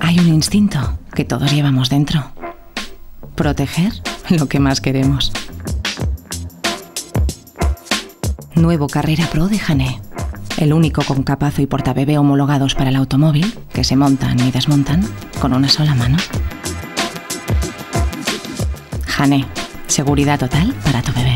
Hay un instinto que todos llevamos dentro. Proteger lo que más queremos. Nuevo Carrera Pro de Jané. El único con capazo y portabebé homologados para el automóvil que se montan y desmontan con una sola mano. Jané. Seguridad total para tu bebé.